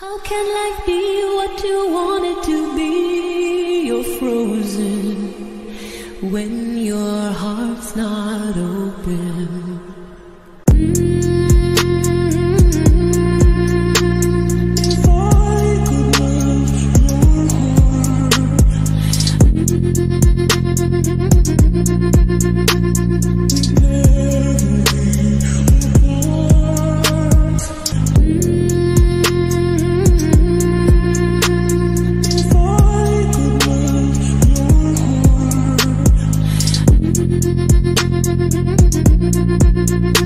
How can life be what you want it to be? You're frozen when your heart's not open. Mm -hmm. Thank you.